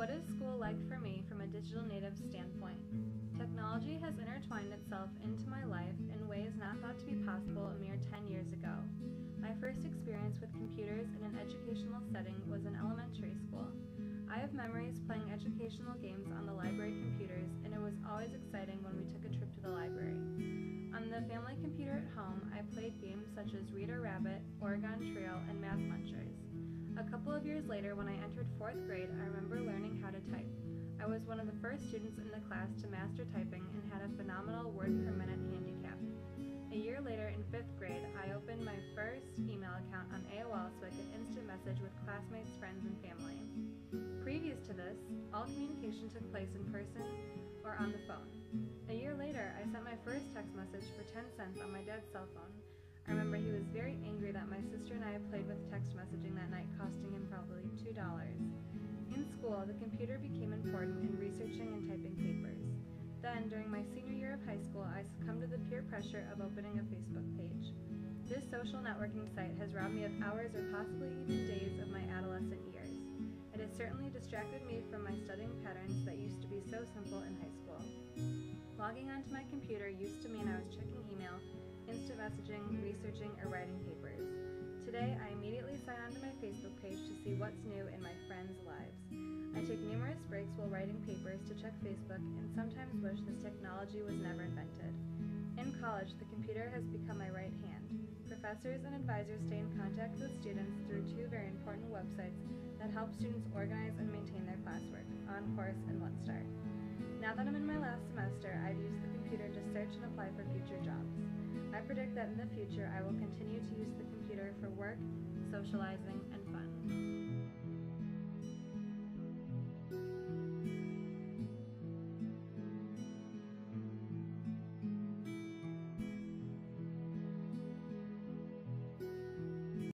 What is school like for me from a digital native standpoint? Technology has intertwined itself into my life in ways not thought to be possible a mere 10 years ago. My first experience with computers in an educational setting was in elementary school. I have memories playing educational games on the library computers, and it was always exciting when we took a trip to the library. On the family computer at home, I played games such as Reader Rabbit, Oregon Trail, and Math Munchers. Years later, when I entered fourth grade, I remember learning how to type. I was one of the first students in the class to master typing and had a phenomenal word per minute handicap. A year later, in fifth grade, I opened my first email account on AOL so I could instant message with classmates, friends, and family. Previous to this, all communication took place in person or on the phone. A year later, I sent my first text message for 10 cents on my dad's cell phone. I remember he was very angry that my sister and I played with text messaging the computer became important in researching and typing papers. Then, during my senior year of high school, I succumbed to the peer pressure of opening a Facebook page. This social networking site has robbed me of hours or possibly even days of my adolescent years. It has certainly distracted me from my studying patterns that used to be so simple in high school. Logging onto my computer used to mean I was checking email instant messaging, researching, or writing papers. Today, I immediately sign onto my Facebook page to see what's new in my friends' lives. Breaks while writing papers to check Facebook and sometimes wish this technology was never invented. In college, the computer has become my right hand. Professors and advisors stay in contact with students through two very important websites that help students organize and maintain their classwork, OnCourse and OneStart. Now that I'm in my last semester, I've used the computer to search and apply for future jobs. I predict that in the future I will continue to use the computer for work, socializing.